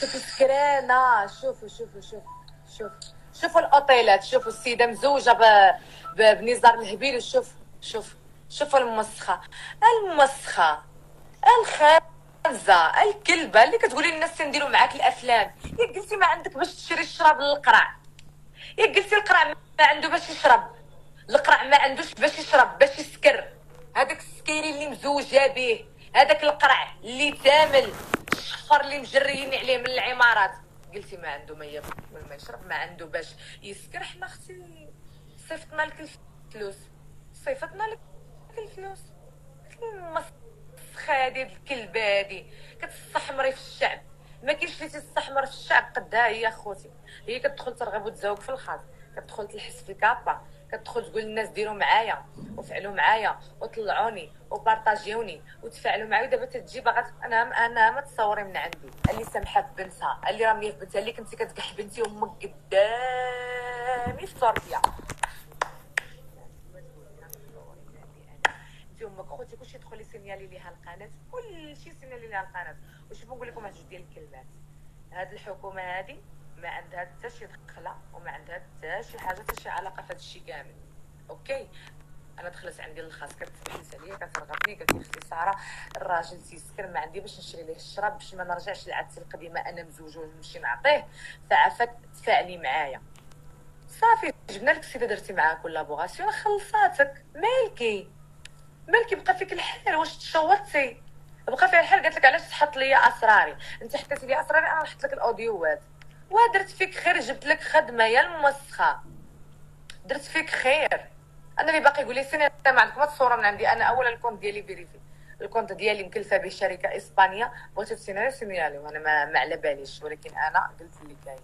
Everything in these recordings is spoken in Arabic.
شوفوا سكرانه شوفوا شوفوا شوفوا شوف شوفوا الاوتيلات شوفوا السيدة مزوجة. بنزار الهبيل شوف شوف شوفوا المسخه المسخه الخانزه الكلبة اللي كتقولي للناس نديروا معاك الأفلام. يا قلتي ما عندك باش تشري الشراب للقرع. يا قلتي القرع ما عنده باش يشرب. القرع ما عندوش باش يشرب باش يسكر. هذاك السكيري اللي مزوجه به هذاك القرع اللي تامل. الشفر اللي مجريين عليه من العمارات. قلتي ما عنده ما ياكل ما يشرب ما عنده باش يسكر. حنا أختي صيفطنا لك الفلوس. صيفطنا لك الفلوس. المسخة هادي الكلبة هادي كتستحمري في الشعب. ما كاينش اللي تستحمر في الشعب قدها هي اخوتي هي كتدخل ترغب وتزوق في الخاص. كتدخل تلحس في الكابا. كتدخل تقول للناس ديروا معايا وفعلوا معايا وطلعوني وبارطاجيوني وتفاعلوا معايا. ودابا تجي باغا أنا أنا ما تصوري من عندي. اللي سامحه بنتها اللي راميه في بنتها اللي كنتي كتكح بنتي أمك قدامي في التربيه أمك خوتي كلشي تدخلي signaler ليها القناه كلشي signaler ليها القناه وشوفوا نقول لكم واحد جوج ديال الكلمات. هاد الحكومة هادي ما عندها حتى شي دخلة وما عندها حتى شي حاجة حتى شي علاقة في هذا الشيء كامل. Okay؟ أنا دخلت عندي للخاص كتبحث عليا كترغبني قالت لي أختي سارة الراجل تيسكر ما عندي باش نشري ليه الشراب باش ما نرجعش لعادتي القديمة أنا مزوجه ونمشي نعطيه فعفت تفاعلي معايا. صافي جبنا لك السيدة درتي معاها collaboration خلصاتك. مالكي؟ مالكي؟ بقى فيك الحال واش تشوطتي بقى فيها الحال قالت لك علاش تحط لي أسراري؟ أنت حطيتي لي أسراري أنا نحط لك الأوديوات. ودرت فيك خير جبت لك خدمة يا المسخه درت فيك خير. أنا اللي باقي يقول لي سيني ما عندكم الصورة من عندي. أنا اولا الكونت ديالي فيريفي الكونت ديالي مكلفة به شركة اسبانيا بغيتو تسيني سينيالي وأنا ما, ما على باليش. ولكن أنا قلت اللي كاين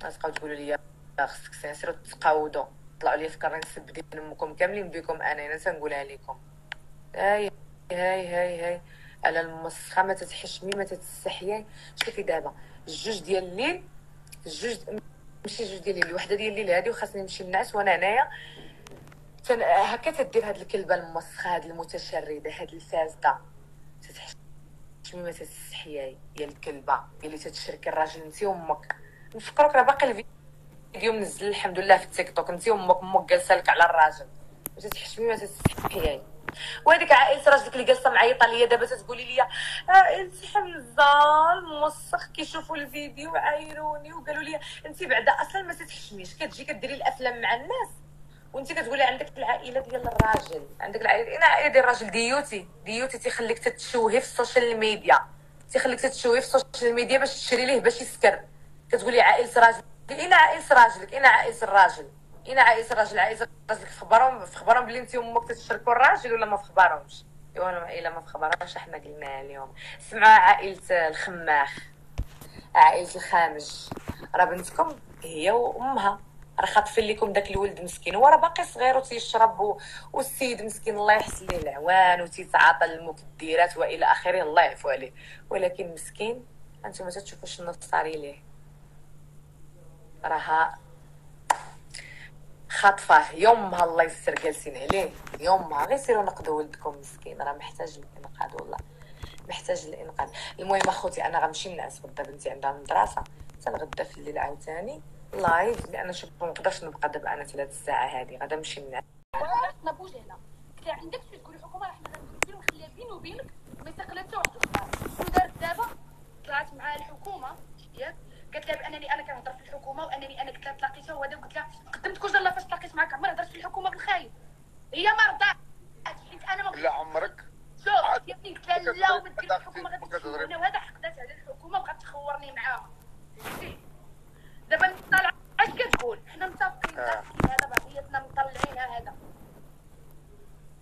تبقاو تقولوا لي خصك سيروا تقاودوا طلعوا لي في كارين نسب ديال امكم كاملين بكم أنا أنا تنقولها لكم. هاي هاي هاي هاي. على المسخه ما تتحشمي ما تتستحيي شوفي دابا الجوج ديال الليل الجوج ماشي جوج ديال الليل وحده ديال الليل هادي وخاصني نمشي نعس وأنا هنايا. تن... هكا تدير هاد الكلبة المسخه هاد المتشردة هاد الفاسدة. تتحشمي ما تستحياي يا الكلبة. اللي تتشركي الراجل انت وأمك. نفكرك راه باقي الفيديو منزل الحمد لله في التيك توك. انت وأمك أمك جالسة لك على الراجل. ما تتحشمي ما تستحياي وهذيك عائلة راجلك اللي جالسه معيطه ليا دابا تقولي لي عائله حمزة الموسخ كيشوفوا الفيديو عايروني وقالوا لي انت بعدا أصلا ما تتحشميش كتجي كديري الأفلام مع الناس وانت كتقولي عندك العائلة ديال الراجل عندك العائلة أنا عائلة ديال الراجل ديوتي ديوتي تيخليك تتشوهي في ال social media تيخليك تتشوهي في ال social media باش تشري ليه باش يسكر كتقولي عائلة راجل اين عائلة راجلك اين عائلة الراجل. اين عائلة الراجل عائلة الراجل في خبرهم في خبرهم بلي أنت وأمك تتشركوا الراجل ولا ما في خبرهمش؟ إيوا الا ما في خبرهمش حنا قلناها اليوم. سمعوا عائلة الخماخ عائلة الخامج. راه بنتكم هي وأمها. راه خاطفين لكم داك الولد مسكين هو راه باقي صغير وتيشرب والسيد مسكين الله يحسن ليه العوان وتيتعاطى المكدرات وإلى آخره الله يعفو عليه. ولكن مسكين أنتم ما تشوفوش النص ليه. راه خاطفه يومها الله يستر جالسين عليه يومها غير سيروا نقدوا ولدكم مسكين راه محتاج الانقاذ والله. محتاج الانقاذ المهم أخوتي أنا غنمشي نعس غدا بنتي عندها المدرسة حتى الغدا في الليل عاوتاني. لايف لأن شوف ما نقدرش نبقى دابا أنا ثلاث ساعه هذه غدا نمشي نعس ما بوج هنا كان عندك شي تقول الحكومة راه حنا غنديرو نخليها بيني وبينك. ما يستقلها حتى واحد ودارت دابا طلعت مع الحكومة. قالت لها بأنني أنا كنهضر في الحكومة وأنني أنا قلت لها تلاقيتها وهذا وقلت لها قدمت كل لا فاش تلاقيت معاك عمري هضرت في الحكومة بالخايب هي ما رضاتش حيت أنا ما لا عمرك. شوف يا ابني قلت لها لا وما دير الحكومة تخوني وهذا حقدات على الحكومة بغات تخورني معاها. دابا طالعه اش كتقول حنا متفقين. آه. هذا بعضياتنا مطلعينها هذا.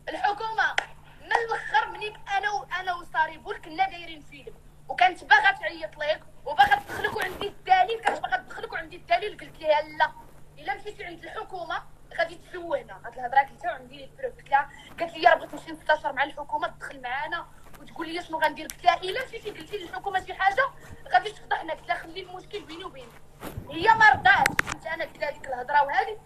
الحكومة من الأخر مني أنا وأنا وصاري بول كنا دايرين فيلم. وكانت باغا تعيط ليك وباغا تدخلك وعندي كانت باغا تدخلك وعندي الدليل قلت لها لا. إلا مشيتي عند الحكومة غادي تسوهنا هاد الهضره قلتها وعندي البروف. قلت لها قالت لي راه بغيت نمشي نستشر مع الحكومة تدخل معانا وتقول لي شنو غندير قلت لها إلا مشيتي قلتي للحكومه شي حاجة غادي تفضحنا قلت لها خلي المشكل بيني وبينك. هي ما رضاتش. كنت أنا قلت لها ديك الهضرة وهذه.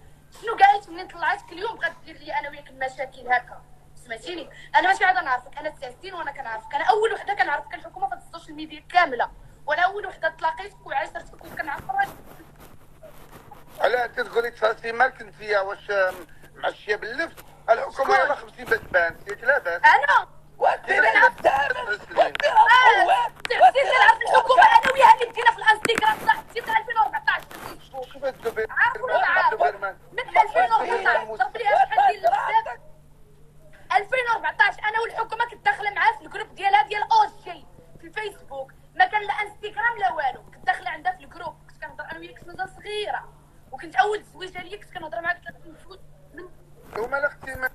شنو قالت؟ منين كل يوم بغات دير لي أنا وياك المشاكل هكا. سمعتيني؟ أنا ماشي عاد نعرفك. أنا تسع سنين وأنا كنعرفك. أنا أول وحدة كنعرفك. الحكومة في السوشيال ميديا كاملة. وأنا أول وحدة تلاقيت وعاشرتك وكنعرفك علاه تقولي تصرتي مالك انت واش معشية باللفت الحكومة يلا 50 باش تبان ياك لاباس أنا؟ وسير في الحكومة أنا وياها اللي بدينا في الانستغرام صاحبتي من 2014 في الفيسبوك شوف الدبير عارف ولا عارف الدبير من 2014 ضرب ليها شحال ديال البزاف 2014 أنا والحكومة كنت داخلة معاه في الجروب ديالها ديال اوجي في الفيسبوك ما كان لا انستغرام لا والو كنت داخله عندها في الجروب كنت كنهضر أنا وياك مازال صغيره وكنت أول زويجه ليا كنت كنهضر معاك ثلاث نفوت من وما أختي من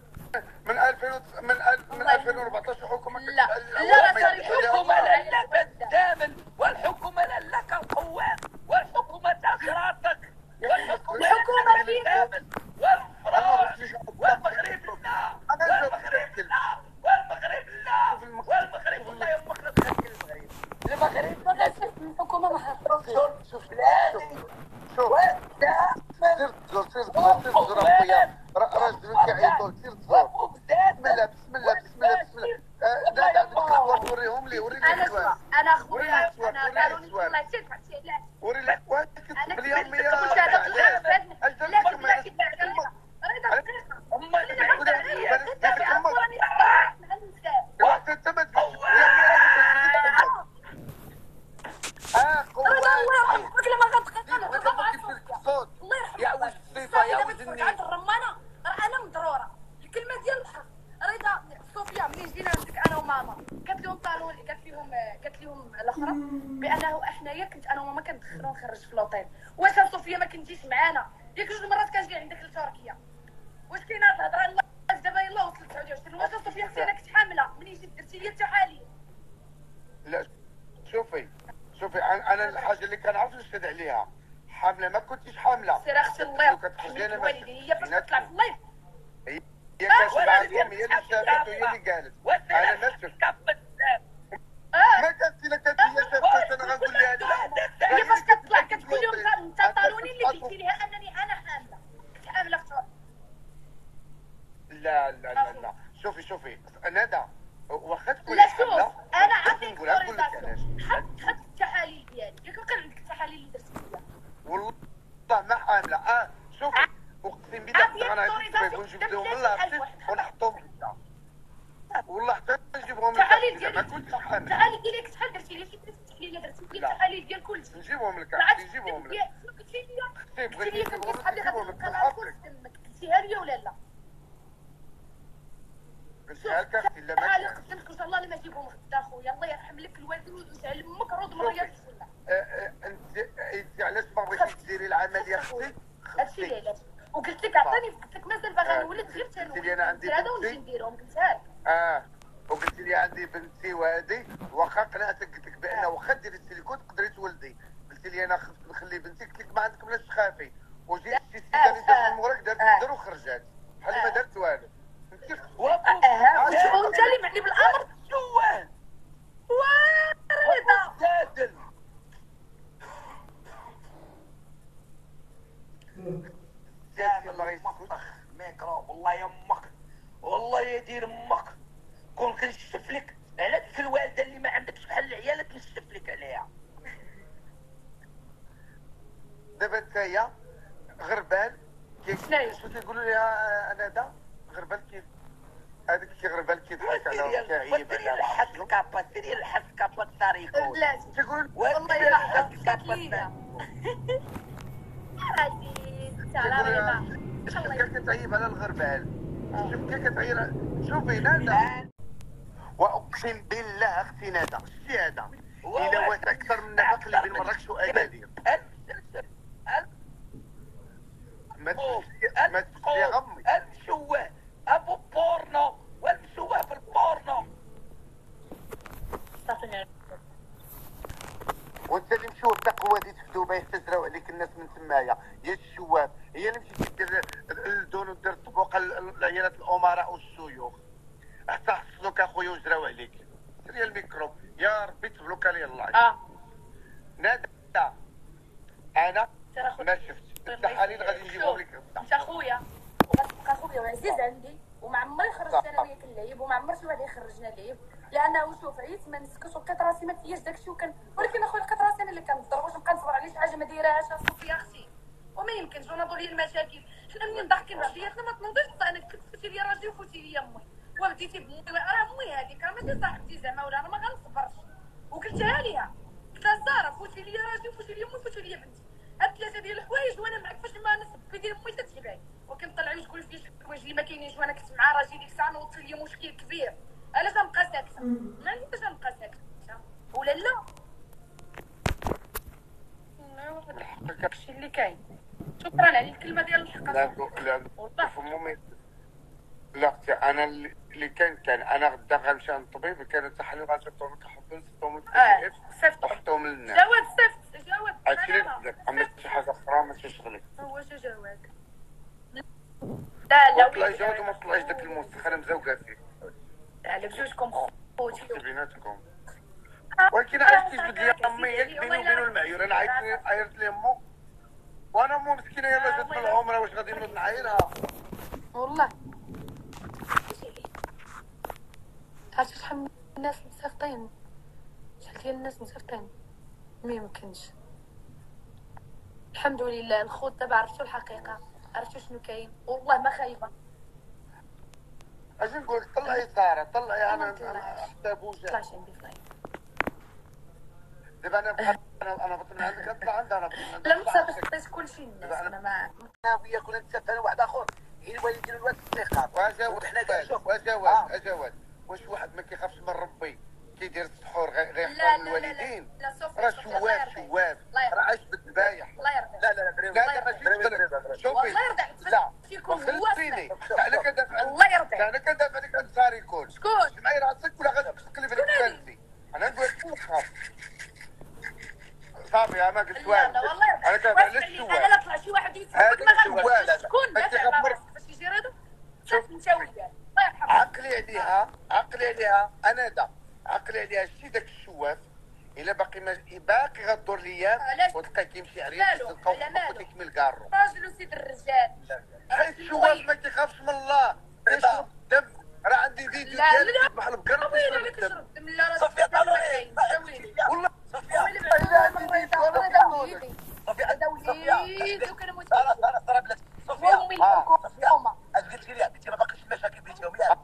من 2000 وت- من ألف- من 2014 حكومه لا لا لا صار الحكومة لا بالدامن والحكومة لا لك القوات والحكومة تاخراتك والحكومة الحكومة لك فيكم. الدامن والفرنس والمغرب لا والمغرب لا والمغرب لا والمغرب والله يا المغرب خلي المغرب المغرب ما كنت الحكومة ما حاطه شوف شوف بلادي شوف والدامن سير تزور سير تزور سير تزور اخويا را- راجل كيعيطوا سير تزور وبزاد بسم الله بسم الله بسم الله بسم الله آه، لا لا بالخطوه وريهم لي وري لي أنا السؤال اسمع أنا اخويا وريني أنا السؤال، قالوا وريني لي السؤال. والله تدفع لا وري لي واش أنا كتب اليوم كنت قلت هذا الغرفه لا لا لا دقيقه راه دقيقه أما خليني نعبر عليك بل- انت في عصرني مع النساء واحد انت ما تقولش آه قوة الله يرحمك لما غتقطع ما الرقم تبغي تفك الصوت الله يرحمك يا ولد الصيفة، يا إذا ولد ما تفوت النيل. عند الرمانه راه أنا مضروره الكلمة ديال الحق راه إذا صوفيا ملي جينا عندك أنا وماما قالت لهم طالون قالت لهم قالت لهم الاخرى بأنه احنايا كنت أنا وماما كندخلو نخرج في لوطيل واش يا صوفيا ما كنتيش معانا؟ ياك جوج مرات كنجي عندك لتركيا. واش كاينة؟ هاد الهضرة الله دابا يلاه وصلت 29 واش يا صوفيا أختي أنا كنت حامله ملي جيت درتي لي التحاليل لا شوفي شوفي أنا الحاجة اللي كنعرف نشهد عليها حاملة ما كنتيش حاملة. سير أختي الله الوالدين هي فاش كتطلع في ال live. هي كتبعثهم هي اللي شافت وهي اللي قالت. أنا ما شفت آه ما كانت الا كانت هي شافت أنا غنقول لها لا هي فاش كتطلع كتقول لهم انت طالوني اللي قلتي لها أنني أنا حامله حامله لا لا لا لا. شوفي شوفي. ندى واخا تكوني حامله أنا عطيك حط حط التحاليل ديالي. ياك كان عندك التحاليل اللي درتي ليا والله ما حامله آه شوفي. أقسم بالله ونجيب لهم من العرسي ونحطهم والله حتى نجيبهم من التحاليل ما كنتش حامله التحاليل ديالك شحال درتي لي شي التحاليل اللي درتي لي. التحاليل ديال كلشي. نجيبهم لك نجيبهم لك قلتي لي بغيتي لي غادي في دمك قلتيها لي ولا لا قلتها لك أختي لا ما كانش قدامك ان شاء الله لما تجيبهم غدا خويا الله يرحم لك الوالدين ويجعل أمك رود شوفي. مريض السنة آه، آه، انت علاش ما بغيتيش ديري العملية أختي هادشي اللي علاش وقلت لك عطاني قلت لك مازال باغا آه. نولد غير عندي هذا. ونجي نديرهم قلتها لك آه وقلت لي عندي بنتي وهذه واخا قنعتك قلت لك بان واخا ديري السيليكون تقدري تولدي قلت لي أنا خفت نخلي بنتي قلت لك ما عندك بلاش تخافي. وجيت شي سيدة اللي دارت من موراك دارت. الدر وخرجات بحال ما دارت والو. انت أها وش- وانت اللي معني بالامر شوان وارده جادل جاتي الله يسكت اخ ميكرو والله يا أمك والله يا دير أمك كون كنشف لك على ديك الوالده اللي ما عندكش بحال العيال كنشف لك عليها دابا انت هي غربال كيف شناهي؟ شنو كيقولوا لها أنا دا غربال كيف؟ هذاك كي غربال كيضحك على كيعيب سيري على الحس كابا سيري الحس كابا الطريق. بلاتي. تيقول والله انت على رضا شوف كيف كتعيب على الغربال؟ شوف كيف كتعيب وشوفي ندى وأقسم بالله أختي ندى شتي هذا الا وات أكثر من نفق اللي بين مراكش واكادير ما تمشي ما تمشي يا غمي المشوه ابو بورنو والمشوه في البورنو وانت اللي مشوا التقوى دي تفدوبه يحتزراو عليك الناس من تمايا يا الشواب هي اللي مشيتي دير الدون ودير طبوق العيالات الامراء والشيوخ حتى حصلوك اخويا وجراو عليك سير يا الميكرو يا ربي تبلوك علي الله. آه. نادى أنا ما شفت. التحاليل غادي نجيبهم لك. انت أخويا. وغتبقى أخويا وعزيز عندي وما عمري خرجت أنا وياك اللعيب وما عمر شي واحد يخرجنا اللعيب لأنه شوف عييت ما نسكتش ولقيت راسي ما فياش داكشي وكان ولكن أخويا لقيت راسي أنا اللي كنضرب واش نبقى نصبر على شي حاجة ما دايرهاش صوفي يا أختي. وما يمكنش وناضوا لي المشاكل. حنا منين ضحكين بعضياتنا ما تنوضيش أنا كنت فوتي لي راجلي وفوتي لي أمي. وبديتي بمي راه أمي هذيك راه ماشي صاحبتي زعما ولا أنا ما غنصبرش وقلتها ليها قلت لها ساره فوتي لي راجلي وفوتي لي امي وفوتي لي بنتي. هاد ثلاثة ديال الحوايج وأنا معك فاش ما نصب. ديال امي تتبعي وكنطلعوا تقول في شي حوايج اللي ما كاينينش وأنا كنت مع راجلي ديك الساعة نوضت لي مشكل كبير. علاش غنبقى ساكتة. ما عنديش غنبقى ساكتة. ولا لا. داكشي اللي كاين شكرا على الكلمة ديال الحق. لا لا. والله. أختي أنا اللي كان كان أنا غدا غنمشي عند الطبيب كان التحاليل غنصيفطهم لك حطهم صيفطهم لك آه صيفط وحطهم للناس جواد صيفط جواد هادشي اللي أنا- قلت لك اما شي حاجة أخرى ماشي شغلك هو شو جواد لا لا طلع جواد وما طلعش داك الموسخ أنا مزوقه فيه على بجوجكم خوتي. بيناتكم. ولكن عرفتي تجبد لي أمي هي بيني وبينه المعيور. أنا عيطت عيرت لي أمو. وأنا مو مسكينة يلا جات من العمره واش غادي نوض نعايرها؟ والله. عرفتي شحال من الناس مصيفطين شحال ديال الناس مصيفطين ما يمكنش. الحمد لله الخوت دابا عرفتوا الحقيقة. عرفتوا شنو كاين. والله ما خايبه اش نقول طلعي سارة طلعي أنا. أنا حتى بوجه طلعش عندي فلاي دابا أنا بقى- أنا أنا بطل عندك اطلع عندها أنا لا ما تصيفطيش كلشي الناس أنا ما أنا وياك كنا نتسافر واحد اخر هي الوالدين والوالد الثقه وأجاوب. وحنا كنشوف وأجاوب. اجاوب واش واحد ما كيخافش من ربي كيدير السحور غي- لا غيحترم لا لا الوالدين. راه الله شواف. شواف الله. راه عايش بالذبايح. الله لا لا. لا لا ماشي شوفي. والله يرضى لا. فيكم هو. أنا كدافع الله يرضيك. أنا كدافع عليك عن ساري كون شكون؟ معي راسك ولا غادي تقلب عليك شكون هادي؟ كنتي أنا نقول لك تخاف صافي أنا ما قلت لا والو لا والله يرضى أنا كدافع على أنا الشواف لا طلع شي واحد يتسبك هذا ما الشواف، لا، لا. غنقولش شكون ما دافع تغمر. على راسك فاش يجي رضا شوف انت وياه الله يرحمه عقلي عليها عقلي عليها أنا دا عليها شتي داك الشواف الا باقي ما باقي غدور ليام علاش؟ وتلقى كيمشي عليك مالو؟ تلقاو على مالو؟ وتكمل كارو راجل وسيد الرجال. حيت الشواف ما كيخافش من الله. كيشرب الدم راه عندي فيديو لا. بحال كيشرب عليك الدم صافي. والله صافي ويلي لا، بعدا لا، مرة لا، يدا- لا، مرة لا، يدا لا. وليدي. صافي صافي. وليدي وكان موت ساره ساره ساره بلاتي صافي. الحكومة اش قلت لي ما باقيش المشاكل بيناتهم ياك